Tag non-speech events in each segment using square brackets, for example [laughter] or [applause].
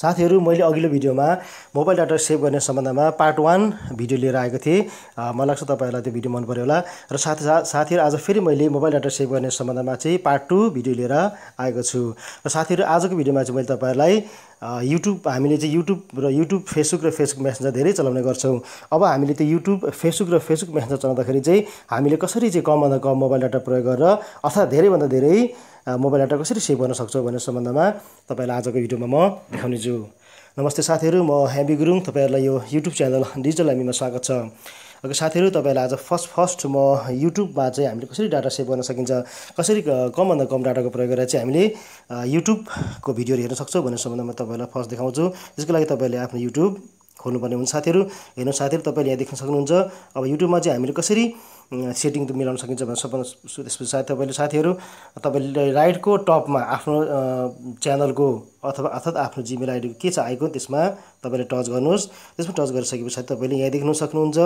साथीहरू मैले अघिल्लो भिडियोमा मोबाइल डाटा सेभ गर्ने सम्बन्धमा पार्ट वान भिडियो लिएर आएको थिएँ। मलाई लाग्छ तपाईँहरूलाई त्यो भिडियो मन पऱ्यो होला। र साथी साथीहरू आज फेरि मैले मोबाइल डाटा सेभ गर्ने सम्बन्धमा चाहिँ पार्ट टू भिडियो लिएर आएको छु। र साथीहरू आजको भिडियोमा चाहिँ मैले तपाईँहरूलाई युट्युब हामीले चाहिँ युट्युब र युट्युब फेसबुक र फेसबुक मेसेन्जर धेरै चलाउने गर्छौँ। अब हामीले त्यो युट्युब फेसबुक र फेसबुक मेसेन्जर चलाउँदाखेरि चाहिँ हामीले कसरी चाहिँ कमभन्दा कम मोबाइल डाटा प्रयोग गरेर अथवा धेरैभन्दा धेरै मोबाइल डाटा कसरी सेभ गर्न सक्छौँ भन्ने सम्बन्धमा तपाईँलाई आजको भिडियोमा म देखाउनेछु नमस्ते साथीहरू म ह्याबी गुरुङ तपाईँहरूलाई यो युट्युब च्यानल डिजिटल ह्यामीमा स्वागत छ। ओके साथीहरू तपाईँलाई आज फर्स्ट फर्स्ट म युट्युबमा चाहिँ हामीले कसरी डाटा सेभ गर्न सकिन्छ कसरी कमभन्दा कम डाटाको प्रयोग गरेर चाहिँ हामीले युट्युबको भिडियोहरू हेर्न सक्छौँ भन्ने सम्बन्धमा तपाईँलाई फर्स्ट देखाउँछु। त्यसको लागि तपाईँले आफ्नो युट्युब खोल्नुपर्ने हुन्छ साथीहरू। हेर्नु साथीहरू तपाईँले यहाँ देख्न सक्नुहुन्छ। अब युट्युबमा चाहिँ हामीले कसरी सेटिङ मिलाउन सकिन्छ भनेर सबै त्यसपछि साथी तपाईँले साथीहरू तपाईँले राइटको टपमा आफ्नो च्यानलको अथवा अर्थात् आफ्नो जिमेल आइडी के छ आएको त्यसमा तपाईँले टच गर्नुहोस्। त्यसमा टच गरिसकेपछि तपाईँले यहाँ देख्न सक्नुहुन्छ।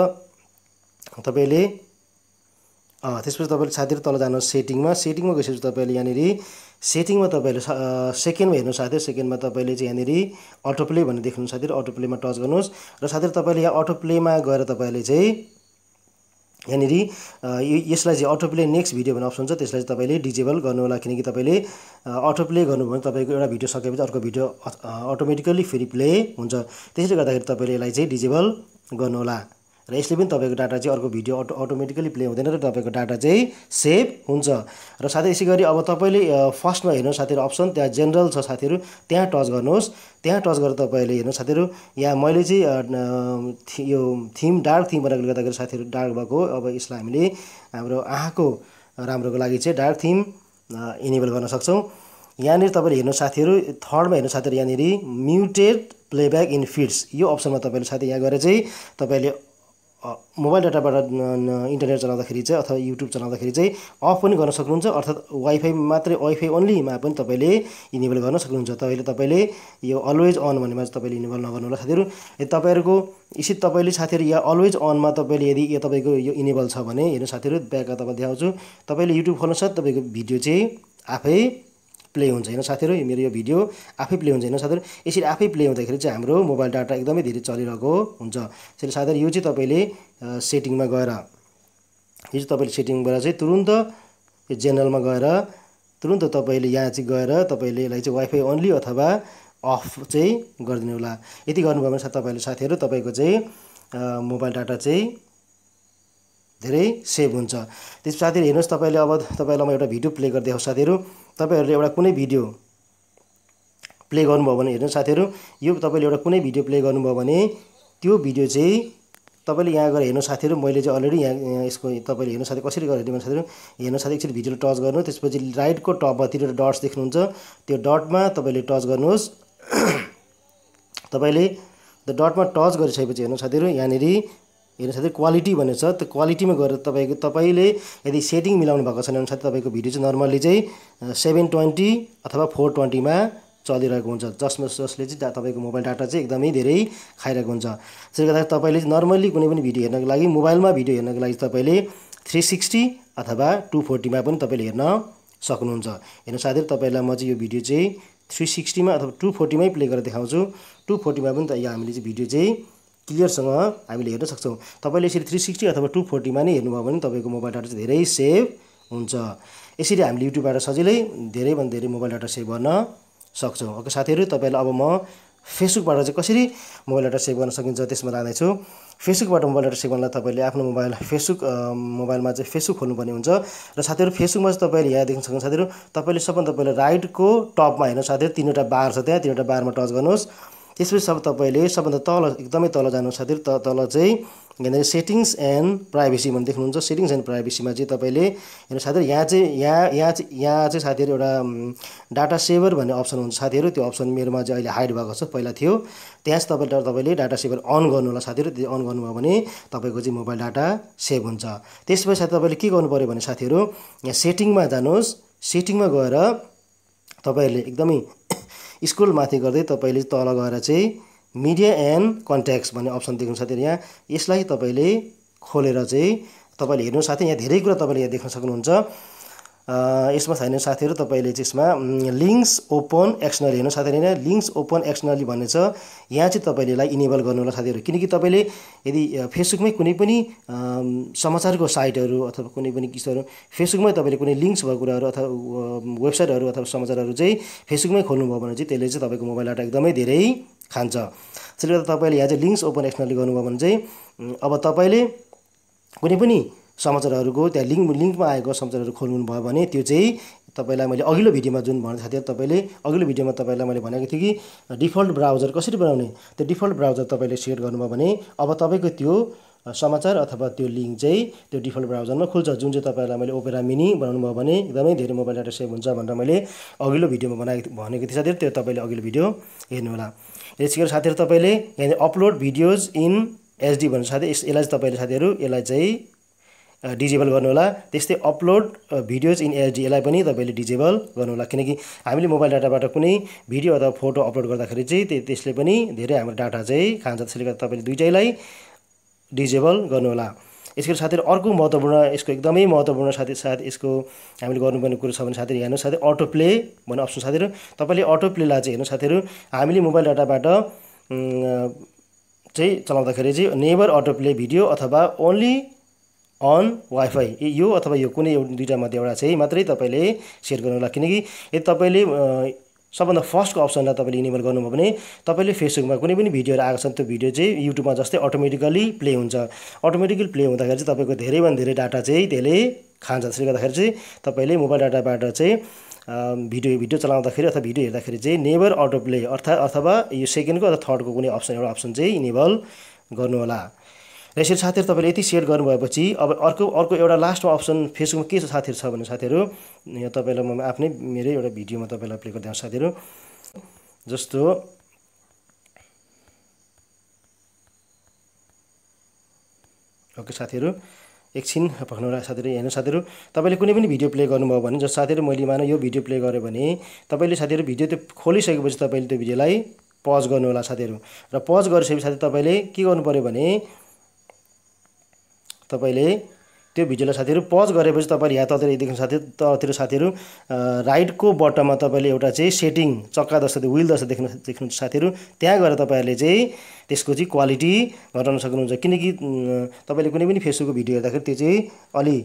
तपाईँले त्यसपछि तपाईँले साथीहरू तल जानुहोस् सेटिङमा सेटिङमा गइसकेपछि तपाईँले यहाँनिर सेटिङमा तपाईँले सेकेन्डमा हेर्नु साथीहरू सेकेन्डमा तपाईँले चाहिँ यहाँनिर अटोप्ले भन्ने देख्नु साथीहरू अटोप्लेमा टच गर्नुहोस् र साथीहरू तपाईँले यहाँ अटोप्लेमा गएर तपाईँले चाहिँ यहाँनिर यसलाई चाहिँ अटोप्ले नेक्स्ट भिडियो भन्ने अप्सन छ त्यसलाई चाहिँ तपाईँले डिजेबल गर्नु होला किनकि तपाईँले अटोप्ले गर्नुभयो भने तपाईँको एउटा भिडियो सकेपछि अर्को भिडियो अटोमेटिकल्ली फेरि प्ले हुन्छ। त्यसैले गर्दाखेरि तपाईँले यसलाई चाहिँ डिजेबल गर्नुहोला। र यसले पनि तपाईँको डाटा चाहिँ अर्को भिडियो अटो अटोमेटिकली प्ले हुँदैन र तपाईँको डाटा चाहिँ सेभ हुन्छ। र साथै यसै गरी अब तपाईँले फर्स्टमा हेर्नु साथीहरू अप्सन त्यहाँ जेनरल छ साथीहरू त्यहाँ टच गर्नुहोस्। त्यहाँ टच गरेर तपाईँले हेर्नु साथीहरू यहाँ मैले चाहिँ यो थिम डार्क थिम बनाएकोले गर्दाखेरि साथीहरू डार्क भएको अब यसलाई हामीले हाम्रो आँखाको राम्रोको लागि चाहिँ डार्क थिम इनेबल गर्न सक्छौँ। यहाँनिर तपाईँले हेर्नु साथीहरू थर्डमा हेर्नु साथीहरू यहाँनिर म्युटेड प्लेब्याक इन फिड्स। यो अप्सनमा तपाईँले साथी यहाँ गएर चाहिँ तपाईँले मोबाइल डाटाबाट इन्टरनेट चलाउँदाखेरि चाहिँ अथवा युट्युब चलाउँदाखेरि चाहिँ अफ पनि गर्न सक्नुहुन्छ अर्थात् वाइफाई मात्रै वाइफाई ओन्लीमा पनि तपाईँले इनेबल गर्न सक्नुहुन्छ। तपाईँले तपाईँले यो अलवेज अन भन्नेमा चाहिँ तपाईँले इनेबल नगर्नु होला साथीहरू। यदि तपाईँहरूको यसरी तपाईँले साथीहरू यहाँ अलवेज अनमा तपाईँले यदि यो तपाईँको यो इनेबल छ भने हेर्नु साथीहरू ब्याक तपाईँ देखाउँछु। तपाईँले युट्युब खोल्नु साथ तपाईँको भिडियो चाहिँ आफै प्ले हुन्छ. होइन साथीहरू मेरो यो भिडियो आफै प्ले हुन्छ। होइन साथीहरू यसरी आफै प्ले हुँदाखेरि चाहिँ हाम्रो मोबाइल डाटा एकदमै धेरै चलिरहेको हुन्छ। त्यसैले साथीहरू यो चाहिँ तपाईँले सेटिङमा गएर यो चाहिँ तपाईँले सेटिङबाट चाहिँ तुरुन्त यो जेनरलमा गएर तुरुन्त तपाईँले यहाँ चाहिँ गएर तपाईँले यसलाई चाहिँ वाइफाई ओन्ली अथवा अफ चाहिँ गरिदिनु होला। यति गर्नुभयो भने तपाईँहरूले साथीहरू तपाईँको चाहिँ मोबाइल डाटा चाहिँ धेरै सेभ हुन्छ। त्यस साथीहरू हेर्नुहोस् तपाईँले अब तपाईँलाई म एउटा भिडियो प्ले गरिदिएको साथीहरू। तपाईँहरूले एउटा कुनै भिडियो प्ले गर्नुभयो भने हेर्नु साथीहरू यो तपाईँले एउटा कुनै भिडियो प्ले गर्नुभयो भने त्यो भिडियो चाहिँ तपाईँले यहाँ गएर हेर्नु साथीहरू मैले चाहिँ अलरेडी यहाँ यसको तपाईँले हेर्नु साथी कसरी गरेर हेर्नु साथीहरू? हेर्नु साथी एकचोटि भिडियो टच गर्नु त्यसपछि राइटको टपमा तिनवटा डट्स देख्नुहुन्छ। त्यो डटमा तपाईँले टच गर्नुहोस्। [clears throat] तपाईँले त्यो डटमा टच गरिसकेपछि हेर्नु साथीहरू यहाँनिर हेर्नु साथै क्वालिटी भन्ने छ त्यो क्वालिटीमा गएर तपाईँको तपाईँले यदि सेटिङ मिलाउनु भएको छैन भने साथै तपाईँको भिडियो चाहिँ नर्मल्ली चाहिँ सेभेन ट्वेन्टी अथवा फोर ट्वेन्टीमा चलिरहेको हुन्छ जसमा जसले चाहिँ तपाईँको मोबाइल डाटा चाहिँ एकदमै धेरै खाइरहेको हुन्छ। त्यसले गर्दा तपाईँले नर्मल्ली कुनै पनि भिडियो हेर्नको लागि मोबाइलमा भिडियो हेर्नको लागि तपाईँले थ्री सिक्सटी अथवा टू फोर्टीमा पनि तपाईँले हेर्न सक्नुहुन्छ। हेर्नु साथीहरू तपाईँलाई म चाहिँ यो भिडियो चाहिँ थ्री सिक्सटीमा अथवा टू फोर्टीमै प्ले गरेर देखाउँछु। टू फोर्टीमा पनि त यो हामीले चाहिँ भिडियो चाहिँ क्लियरसँग हामीले हेर्न सक्छौँ। तपाईँले यसरी थ्री सिक्सटी अथवा टू फोर्टीमा नै हेर्नुभयो भने तपाईँको मोबाइल डाटा चाहिँ धेरै सेभ हुन्छ। यसरी हामीले युट्युबबाट सजिलै धेरैभन्दा धेरै मोबाइल डाटा सेभ गर्न सक्छौँ। ओके साथीहरू तपाईँलाई अब म फेसबुकबाट चाहिँ कसरी मोबाइल डाटा सेभ गर्न सकिन्छ त्यसमा लाँदैछु फेसबुकबाट मोबाइल डाटा सेभ गर्नलाई तपाईँले आफ्नो मोबाइल फेसबुक मोबाइलमा चाहिँ फेसबुक खोल्नुपर्ने हुन्छ। र साथीहरू फेसबुकमा चाहिँ तपाईँले यहाँ देख्न सक्नुहुन्छ साथीहरू तपाईँले सबभन्दा पहिला राइटको टपमा हेर्नु साथीहरू तिनवटा बार छ त्यहाँ तिनवटा बारमा टच गर्नुहोस्। त्यसपछि सब तपाईँले सबभन्दा तल एकदमै तल जानु साथीहरू त तल चाहिँ यहाँनिर सेटिङ्स एन्ड प्राइभेसी भन्ने देख्नुहुन्छ। सेटिङ्स एन्ड प्राइभेसीमा चाहिँ तपाईँले हेर्नु साथीहरू यहाँ चाहिँ यहाँ यहाँ चाहिँ यहाँ चाहिँ साथीहरू एउटा डाटा सेभर भन्ने अप्सन हुन्छ। साथीहरू त्यो अप्सन मेरोमा चाहिँ अहिले हाइड भएको छ पहिला थियो। त्यहाँ चाहिँ तपाईँले तपाईँले डाटा सेभर अन गर्नु होला साथीहरू। त्यो अन गर्नुभयो भने तपाईँको चाहिँ मोबाइल डाटा सेभ हुन्छ। त्यसपछि साथी तपाईँले के गर्नु पऱ्यो भने साथीहरू यहाँ सेटिङमा जानुहोस्। सेटिङमा गएर तपाईँहरूले एकदमै स्क्रोल माथि गर्दै तपाईँले तल गएर चाहिँ मिडिया एन्ड कन्ट्याक्ट्स भन्ने अप्सन देख्नु साथीहरू यहाँ यसलाई तपाईँले खोलेर चाहिँ तपाईँले हेर्नु साथै यहाँ धेरै कुरा तपाईँले यहाँ देख्न सक्नुहुन्छ। यसमा छैन साथीहरू तपाईँले चाहिँ यसमा लिङ्क्स ओपन एक्सनली हेर्नु साथीहरू होइन? लिङ्क्स ओपन एक्सनली भन्ने छ। यहाँ चाहिँ तपाईँले यसलाई इनेबल गर्नु होला साथीहरू। किनकि तपाईँले यदि फेसबुकमै कुनै पनि समाचारको साइटहरू अथवा कुनै पनि किसिमहरू फेसबुकमै तपाईँले कुनै लिङ्क्स भएको कुराहरू अथवा वेबसाइटहरू अथवा समाचारहरू चाहिँ फेसबुकमै खोल्नुभयो भने चाहिँ त्यसले चाहिँ तपाईँको मोबाइल डाटा एकदमै धेरै खान्छ। त्यसले गर्दा तपाईँले यहाँ चाहिँ लिङ्क्स ओपन एक्सनली गर्नुभयो भने चाहिँ अब तपाईँले कुनै पनि समाचारहरूको त्यहाँ लिङ्क लिङ्कमा आएको समाचारहरू खोल्नु भयो भने त्यो चाहिँ तपाईँलाई मैले अघिल्लो भिडियोमा जुन भनेको थिएँ तपाईँले अघिल्लो भिडियोमा तपाईँलाई मैले भनेको थिएँ कि डिफल्ट ब्राउजर कसरी बनाउने त्यो डिफल्ट ब्राउजर तपाईँले सेट गर्नुभयो भने अब तपाईँको त्यो समाचार अथवा त्यो लिङ्क चाहिँ त्यो डिफल्ट ब्राउजरमा खुल्छ। जुन चाहिँ तपाईँलाई मैले ओपेरा मिनी बनाउनु भयो भने एकदमै धेरै मोबाइल डाटा सेभ हुन्छ भनेर मैले अघिल्लो भिडियोमा बनाएको भनेको थिएँ। साथीहरू त्यो तपाईँले अघिल्लो भिडियो हेर्नु होला। यसै गरी साथीहरू तपाईँले यहाँनिर अपलोड भिडियोज इन एचडी भन्नु साथै यसलाई चाहिँ तपाईँले साथीहरू यसलाई चाहिँ डिजेबल गर्नुहोला। त्यस्तै अपलोड भिडियोज इन एचडी यसलाई पनि तपाईँले डिजेबल गर्नुहोला। किनकि हामीले मोबाइल डाटाबाट कुनै भिडियो अथवा फोटो अपलोड गर्दाखेरि चाहिँ त्यसले पनि धेरै हाम्रो डाटा चाहिँ खान्छ। त्यसले गर्दा तपाईँले दुइटैलाई डिजेबल गर्नुहोला। यसको साथीहरू अर्को महत्त्वपूर्ण यसको एकदमै महत्त्वपूर्ण साथी साथ यसको हामीले गर्नुपर्ने कुरो छ भने साथीहरू हेर्नु साथै अटो प्ले भन्ने अप्सन साथीहरू तपाईँले अटो प्लेलाई चाहिँ हेर्नु साथीहरू हामीले मोबाइल डाटाबाट चाहिँ चलाउँदाखेरि चाहिँ नेभर अटो प्ले भिडियो अथवा ओन्ली अन वाइफाई यो अथवा यो कुनै दुइटा मध्ये एउटा चाहिँ मात्रै तपाईँले सेट गर्नु होला। किनकि यदि तपाईँले सबभन्दा फर्स्टको अप्सनलाई तपाईँले इनेबल गर्नुभयो भने तपाईँले फेसबुकमा कुनै पनि भिडियोहरू आएको छ त्यो भिडियो चाहिँ युट्युबमा जस्तै अटोमेटिकली प्ले हुन्छ। अटोमेटिकली प्ले हुँदाखेरि चाहिँ तपाईँको धेरैभन्दा धेरै डाटा चाहिँ त्यसले खान्छ। त्यसले गर्दाखेरि चाहिँ तपाईँले मोबाइल डाटाबाट चाहिँ भिडियो भिडियो चलाउँदाखेरि अथवा भिडियो हेर्दाखेरि चाहिँ नेभर अटो प्ले अर्थात् अथवा यो सेकेन्डको अथवा थर्डको कुनै अप्सन एउटा अप्सन चाहिँ इनेबल गर्नुहोला र यसरी साथीहरू तपाईँले यति सेट गर्नुभएपछि अब अर्को अर्को एउटा लास्टमा अप्सन फेसबुकमा के छ साथीहरू छ भने साथीहरू यहाँ तपाईँलाई म आफ्नै मेरै एउटा भिडियोमा तपाईँलाई प्ले गरिदिएको साथीहरू। जस्तो ओके साथीहरू एकछिन पक्नु साथीहरू हेर्नु साथीहरू तपाईँले कुनै पनि भिडियो प्ले गर्नुभयो भने जस्तो साथीहरू मैले मान यो भिडियो प्ले गरेँ भने तपाईँले साथीहरू भिडियो त्यो खोलिसकेपछि तपाईँले त्यो भिडियोलाई पज गर्नु होला साथीहरू। र पज गरिसकेपछि साथी तपाईँले के गर्नु पऱ्यो भने तपाईँले त्यो भिडियोलाई साथीहरू पज गरेपछि तपाईँले यहाँ तलतिर देख्नु साथी तलतिर साथीहरू राइटको बटनमा तपाईँले एउटा चाहिँ सेटिङ चक्का जस्तो विल जस्तो देख्नु देख्नु साथीहरू त्यहाँ गएर तपाईँहरूले चाहिँ त्यसको चाहिँ क्वालिटी घटाउन सक्नुहुन्छ। किनकि तपाईँले कुनै पनि फेसबुकको भिडियो हेर्दाखेरि त्यो चाहिँ अलि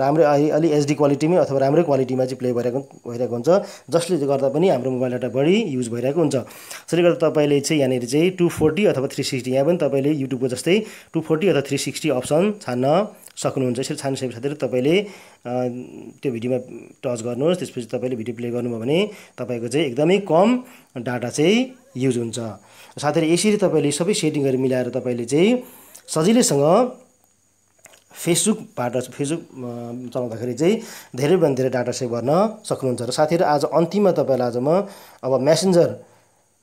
राम्रै अलि एचडी क्वालिटीमै अथवा राम्रै क्वालिटीमा चाहिँ प्ले भइरहेको भइरहेको हुन्छ जसले गर्दा पनि हाम्रो मोबाइल डाटा बढी युज भइरहेको हुन्छ। त्यसले गर्दा तपाईँले चाहिँ यहाँनिर चाहिँ टु फोर्टी अथवा थ्री सिक्सटी यहाँ पनि तपाईँले युट्युबको जस्तै टु फोर्टी अथवा थ्री सिक्सटी अप्सन छान्न सक्नुहुन्छ। यसरी छानिसकेपछि साथीहरू तपाईँले त्यो भिडियोमा टच गर्नुहोस् त्यसपछि तपाईँले भिडियो प्ले गर्नुभयो भने तपाईँको चाहिँ एकदमै कम डाटा चाहिँ युज हुन्छ। साथीहरू यसरी तपाईँले सबै सेटिङहरू मिलाएर तपाईँले चाहिँ सजिलैसँग फेसबुकबाट फेसबुक चलाउँदाखेरि चाहिँ धेरैभन्दा धेरै डाटा सेभ गर्न सक्नुहुन्छ। र साथीहरू आज अन्तिममा तपाईँलाई आज म अब मेसेन्जर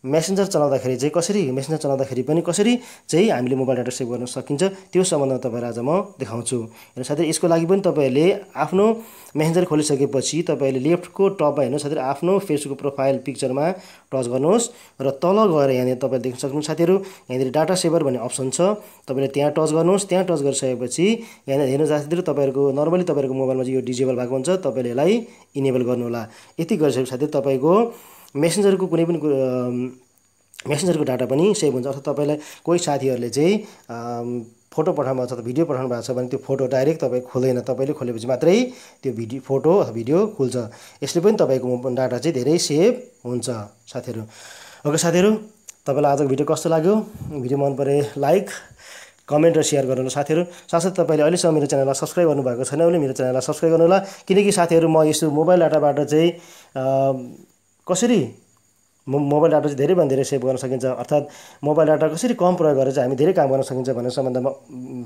मेसेन्जर चलाउँदाखेरि चाहिँ कसरी मेसेन्जर चलाउँदाखेरि पनि कसरी चाहिँ हामीले मोबाइल डाटा सेभ गर्न सकिन्छ त्यो सम्बन्धमा तपाईँलाई आज म देखाउँछु। र साथै यसको लागि पनि तपाईँहरूले आफ्नो मेसेन्जर खोलिसकेपछि तपाईँले लेफ्टको टपमा हेर्नुहोस् साथीहरू आफ्नो फेसबुक प्रोफाइल पिक्चरमा टच गर्नुहोस् र तल गएर यहाँनिर तपाईँले देख्न सक्नुहुन्छ साथीहरू यहाँनिर डाटा सेभर भन्ने अप्सन छ। तपाईँले त्यहाँ टच गर्नुहोस् त्यहाँ टच गरिसकेपछि यहाँनिर हेर्नु साथीहरू तपाईँहरूको नर्मली तपाईँहरूको मोबाइलमा चाहिँ यो डिजेबल भएको हुन्छ तपाईँले यसलाई इनेबल गर्नुहोला। यति गरिसकेपछि साथीहरू तपाईँको मेसेन्जरको कुनै पनि मेसेन्जरको डाटा पनि सेभ हुन्छ। अर्थात् तपाईँलाई कोही साथीहरूले चाहिँ फोटो पठाउनु भएको छ भिडियो पठाउनु भएको छ भने त्यो फोटो डाइरेक्ट तपाईँ खोल्दैन तपाईँले खोलेपछि मात्रै त्यो भिडियो फोटो अथवा भिडियो खुल्छ। यसले पनि तपाईँको डाटा चाहिँ धेरै सेभ हुन्छ साथीहरू। ओके साथीहरू तपाईँलाई आजको भिडियो कस्तो लाग्यो? भिडियो मन परे लाइक कमेन्ट र सेयर गर्नु साथीहरू। साथसाथै तपाईँले अहिलेसम्म मेरो च्यानललाई सब्सक्राइब गर्नुभएको छैन भने मेरो च्यानललाई सब्सक्राइब गर्नु होला किनकि साथीहरू म यसो मोबाइल डाटाबाट चाहिँ कसरी मोबाइल डाटा चाहिँ धेरैभन्दा धेरै सेभ गर्न सकिन्छ? अर्थात् मोबाइल डाटा कसरी कम प्रयोग गरेर चाहिँ हामी धेरै काम गर्न सकिन्छ भन्ने सम्बन्धमा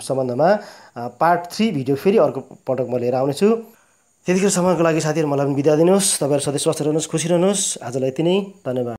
सम्बन्धमा पार्ट थ्री भिडियो फेरि अर्को पटक म लिएर आउनेछु। त्यतिखेर समयको लागि साथीहरू मलाई पनि बिदा दिनुहोस्। तपाईँहरू सधैँ स्वस्थ रहनुहोस् खुसी रहनुहोस्। आजलाई यति नै। धन्यवाद।